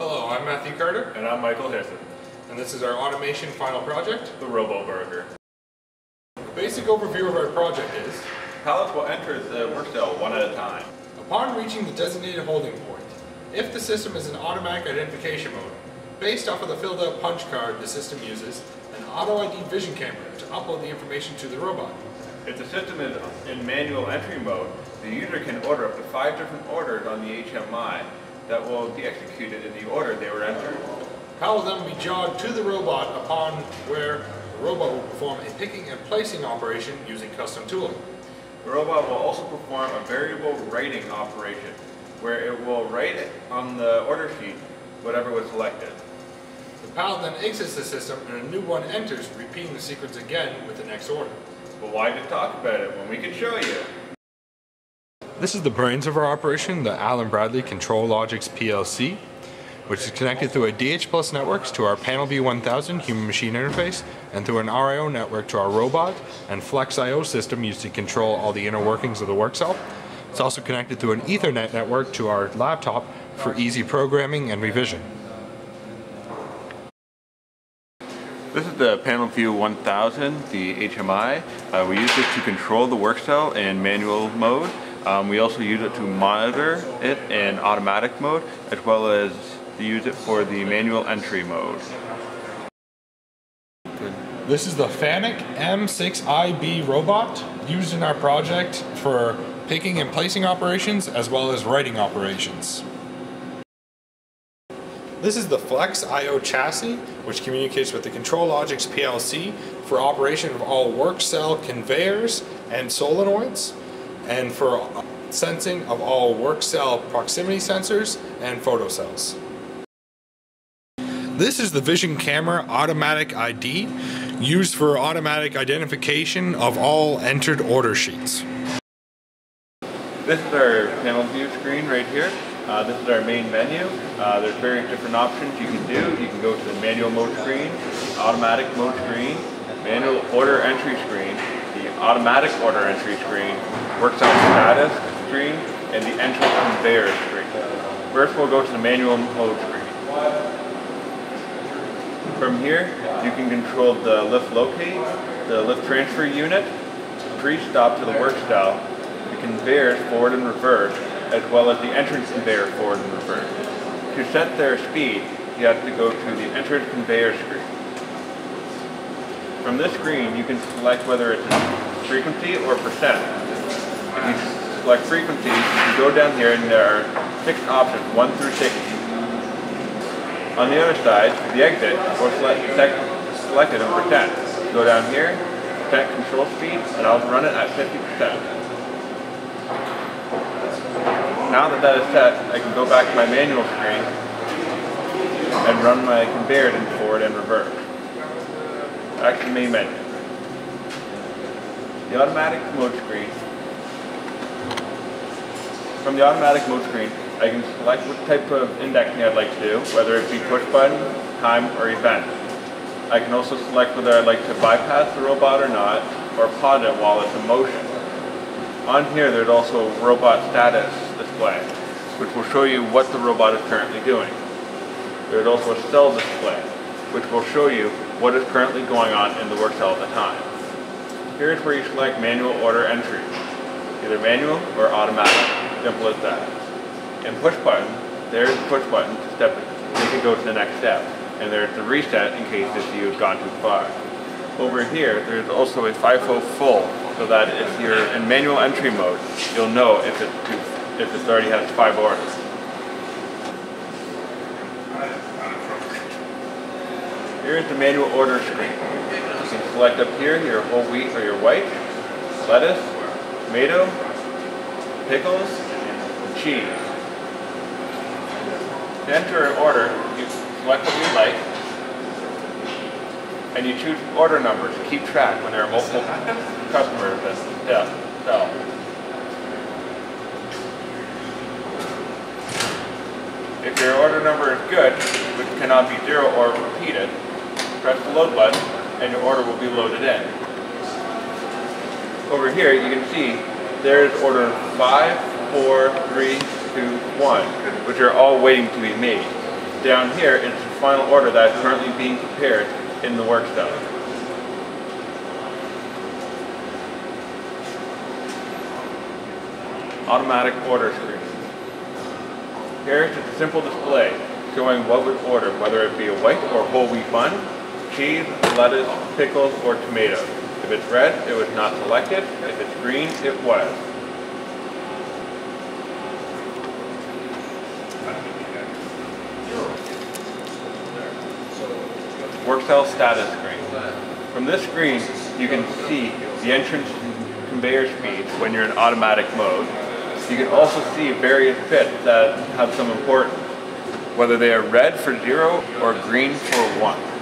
Hello, I'm Matthew Carter, And I'm Michael Hisson, and this is our automation final project. the Robo Burger. A basic overview of our project is, Pallets will enter the work cell one at a time. upon reaching the designated holding point, if the system is in automatic identification mode, based off of the filled out punch card the system uses, an auto ID vision camera to upload the information to the robot. If the system is in manual entry mode, the user can order up to five different orders on the HMI that will be executed in the order they were entered. Will then be jogged to the robot upon where the robot will perform a picking and placing operation using custom tooling. The robot will also perform a variable writing operation, where it will write on the order sheet whatever was selected. The PAL then exits the system and a new one enters, repeating the sequence again with the next order. But why just talk about it when we can show you? This is the brains of our operation, the Allen Bradley ControlLogix PLC, which is connected through a DH Plus networks to our PanelView 1000 human machine interface and through an RIO network to our robot and Flex IO system used to control all the inner workings of the work cell. It's also connected through an Ethernet network to our laptop for easy programming and revision. This is the PanelView 1000, the HMI. Uh, we use this to control the work cell in manual mode. Um, we also use it to monitor it in automatic mode, as well as use it for the manual entry mode. This is the FANUC M6IB robot used in our project for picking and placing operations as well as writing operations. This is the Flex IO chassis, which communicates with the ControlLogix PLC for operation of all work cell conveyors and solenoids, and for sensing of all work cell proximity sensors and photocells. This is the Vision Camera Automatic ID, used for automatic identification of all entered order sheets. This is our panel view screen right here. Uh, this is our main menu. Uh, there's various different options you can do. You can go to the manual mode screen, automatic mode screen, manual order entry screen, automatic order entry screen, works on the status screen, and the entry conveyor screen. First we'll go to the manual mode screen. From here, you can control the lift locate, the lift transfer unit, pre-stop to the work cell, the conveyors forward and reverse, as well as the entrance conveyor forward and reverse. To set their speed, you have to go to the entrance conveyor screen. From this screen, you can select whether it's frequency or percent. If you select frequency, you can go down here and there are six options, 1 through 60. On the other side, the exit, we'll select, select it in percent. Go down here, set control speed, and I'll run it at 50%. Now that that is set, I can go back to my manual screen and run my conveyor in forward and reverse. The main menu. The automatic mode screen. From the automatic mode screen, I can select what type of indexing I'd like to do, whether it be push button, time, or event. I can also select whether I'd like to bypass the robot or not, or pause it while it's in motion. On here, there's also a robot status display, which will show you what the robot is currently doing. There's also a cell display, which will show you what is currently going on in the work cell at the time. Here's where you select manual order entry, either manual or automatic, simple as that. And push button, there's the push button to step it, make it go to the next step. And there's the reset in case if you've gone too far. Over here, there's also a FIFO full, so that if you're in manual entry mode, you'll know if it, if it already has five orders. Here's the manual order screen. You can select up here your whole wheat or your white, lettuce, tomato, pickles, and cheese. To enter an order, you select what you like, and you choose order numbers to keep track when there are multiple customers that sell. If your order number is good, which cannot be zero or repeated, press the load button and your order will be loaded in. Over here you can see there's order 5, 4, 3, 2, 1, which are all waiting to be made. down here is the final order that is currently being prepared in the work cell. Automatic order screen. Here is just a simple display showing what was ordered, whether it be a white or whole wheat bun, cheese, lettuce, pickles, or tomatoes. If it's red, it was not selected. If it's green, it was. Work cell status screen. From this screen, you can see the entrance conveyor speeds when you're in automatic mode. You can also see various bits that have some importance, whether they are red for zero or green for one.